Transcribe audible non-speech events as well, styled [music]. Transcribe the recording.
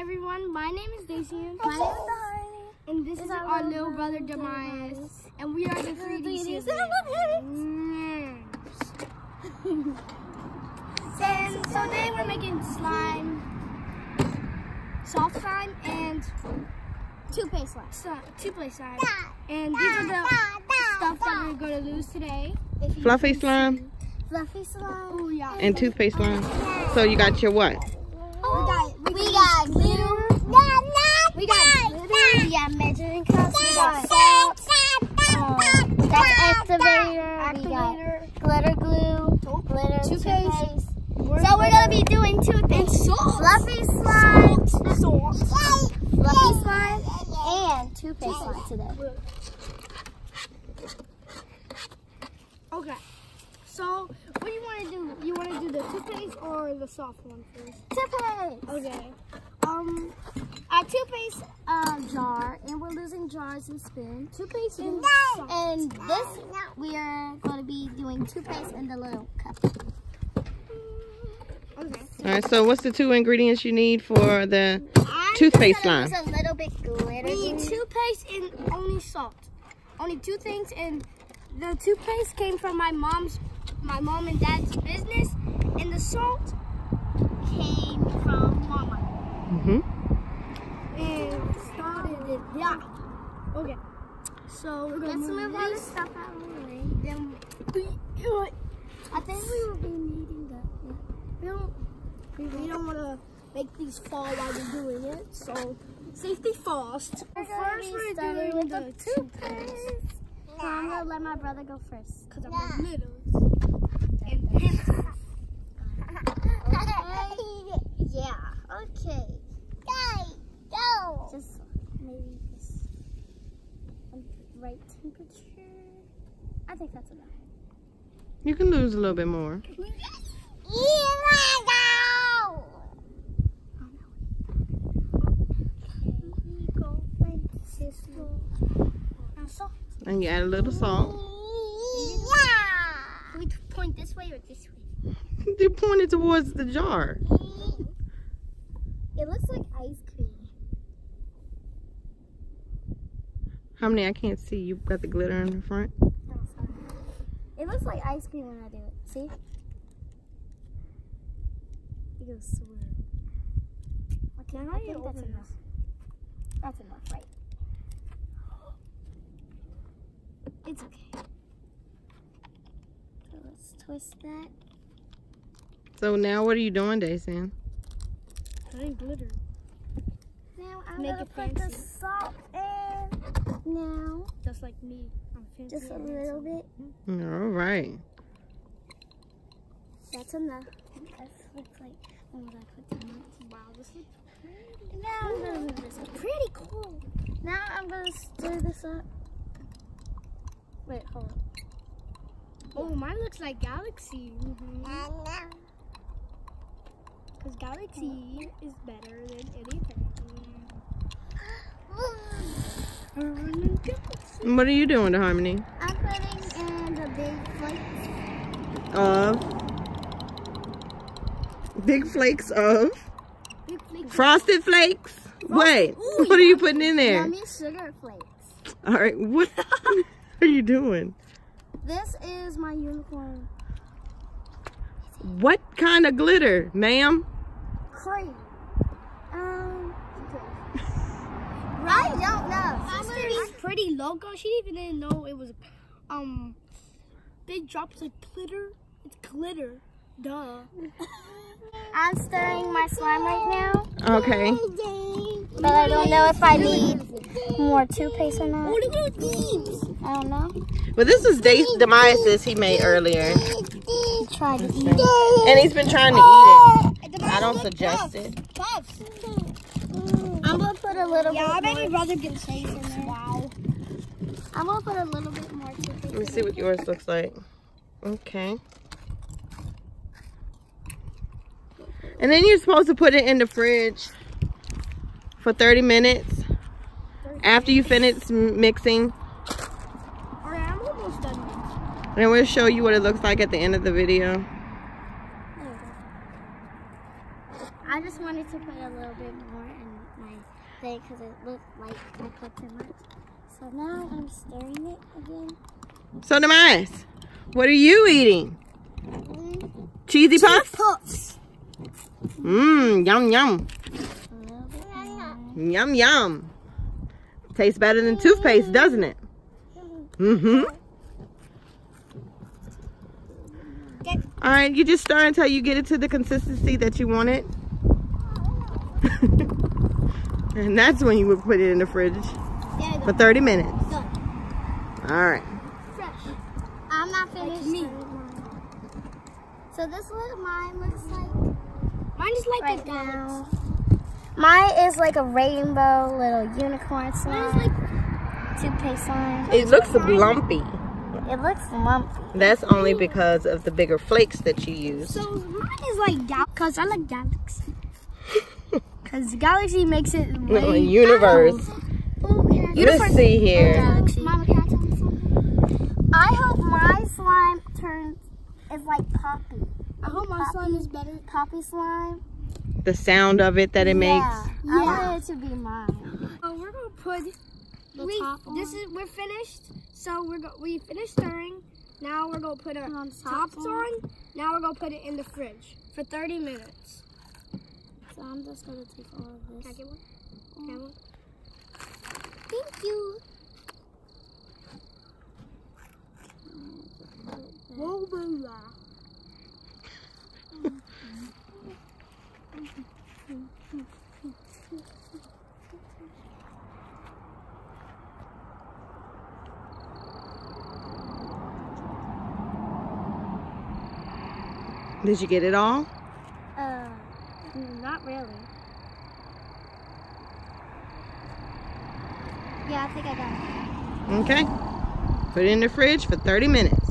everyone. My name is Daisy. My name is And this is our little brother Demias. And we are the 3D siblings. [laughs] And so today we're making slime, soft slime, and Toothpaste slime. slime, two-play slime. And these are the stuff that we're going to lose today. Fluffy slime. Fluffy slime. Oh yeah. and toothpaste slime. So you got your what? we got we got glue. We got glitter. We got measuring cups. We got salt. Um, that's activator. We got glitter glue. Glitter Toothpaste. toothpaste. So we're gonna be doing toothpaste. Fluffy slime. Salt. Fluffy slime and toothpaste slime today. Okay. So what do you want to do? You want to do the toothpaste or the soft one first? Toothpaste. Okay. Um, our toothpaste uh, jar, and we're losing jars and spin. Toothpaste and salt. And this, we are going to be doing toothpaste in the little cup. Okay. All right. So what's the two ingredients you need for the Toothpaste I'm slime. gonna a little bit glitter. We need toothpaste and only salt. Only two things, and the toothpaste came from my mom's, my mom and dad's business, and the salt came from mama. hmm And started it. Yeah. Okay. So we're gonna Let's move move all this. stuff out of the way. Then I think we will be needing that. we don't, we, we don't want to make these fall while we're doing it. So safety first. We're First, we're doing with the the toothpaste. So I'm gonna let my brother go first. Cause I'm the little. And yeah. Okay. Go. Go. Just maybe this right temperature. I think that's enough. You can lose a little bit more. Go like this. now salt. And you add a little salt. Can we point this way or this way? [laughs] You point it towards the jar. It looks like ice cream. How many? I can't see. You got the glitter in the front. No, sorry. It looks like ice cream when I do it. See? It goes swirl. Okay, Now I you think that's open enough. That's enough, right? [gasps] It's okay. So let's twist that. So now what are you doing, Daisy? Adding glitter. Now I'm Make gonna it put the fancy. salt in. Now, Just like me. I'm fancy. just a little bit. All right. That's enough. That looks like. Oh my god, I put too much. handsome. Wow, this looks Now I'm gonna move this up. Pretty cool. Now I'm gonna stir this up. Wait, hold on. Oh, mine looks like Galaxy. Mm-hmm. Because Galaxy is better than anything. [gasps] What are you doing to Harmony? I'm putting in the big flakes. Of big flakes of Big flakes. frosted flakes. Wait, Ooh, [laughs] what are you putting in there? Yummy sugar flakes. All right, what [laughs] are you doing? This is my unicorn What kind of glitter, ma'am? cream. Um, I don't know. Sister's pretty logo. She even didn't know it was um big drops of glitter. It's glitter. Duh. I'm stirring my slime right now, Okay. but I don't know if I need more toothpaste or not. Oh, look at these. I don't know. But this is Dace Demias's he made earlier, Try to eat it. and he's been trying to eat it. I don't suggest it. Puffs. I'm put a little Yeah, I bit bet more. your brother can say in there. Wow. I'm gonna put a little bit more toothpaste. Let me see what yours looks like. Okay. And then you're supposed to put it in the fridge for 30 minutes after you finish mixing. Alright, I'm almost done. mixing. And we'll show you what it looks like at the end of the video. I just wanted to put a little bit more in my thing because it looked like I put too much. So now I'm stirring it again. So, Demias, what are you eating? Cheesy puffs? Puffs. Mmm, yum, yum. A little bit more. Yum, yum. Tastes better than toothpaste, doesn't it? Mm-hmm. All right, you just stir until you get it to the consistency that you want it. [laughs] and that's when you would put it in the fridge for 30 minutes. Go. All right. Fresh. I'm not finished. me. So this what mine looks like Mine is like right a galaxy. now. Mine is like a rainbow little unicorn Mine is slime. like toothpaste slime. It looks lumpy. It looks lumpy. That's only because of the bigger flakes that you use. so. Mine is like gal. Cause I like galaxy. [laughs] Cause galaxy makes it No, way. universe. Ooh, can Let's see here. Galaxy. Mama, can I tell you something? I hope my slime turns is like poppy. I hope my slime is better. Poppy slime. The sound of it that it makes. Yeah. I want it to be mine. Oh, we're gonna put. The we top this is we're finished. So we're go we finished stirring. Now we're gonna put our on the tops tops on. Now we're gonna put it in the fridge for 30 minutes. So I'm just gonna take all of Can I this. get one? Oh. Can I have one? Thank you. Whoa, blah, blah. Did you get it all? Really. Yeah, I think I got it. Okay. Put it in the fridge for 30 minutes.